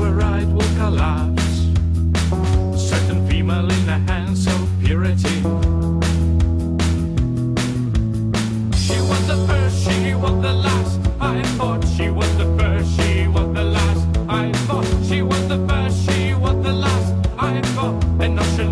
override will collapse. Certain female in the hands of purity. She was the first, she was the last. I thought she was the first, she was the last. I thought she was the first, she was the last. I thought an ocean.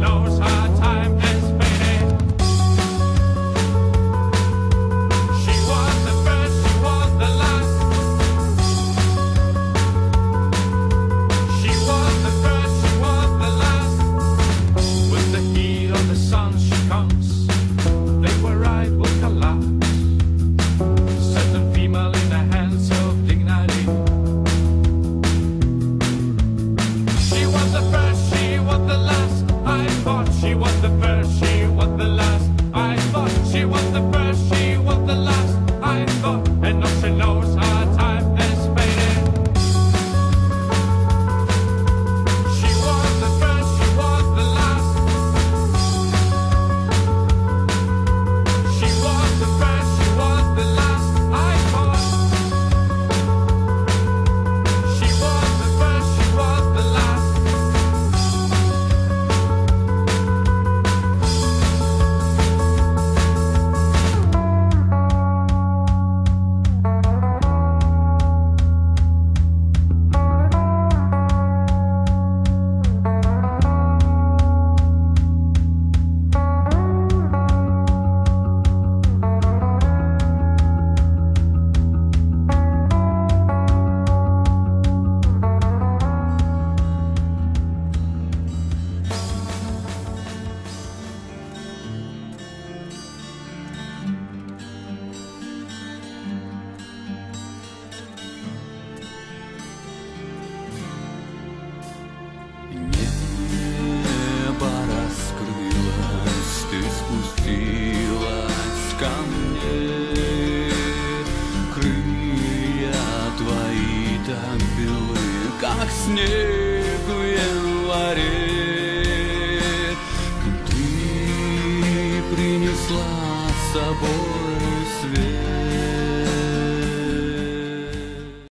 Снег в январе. Ты принесла с собой свет.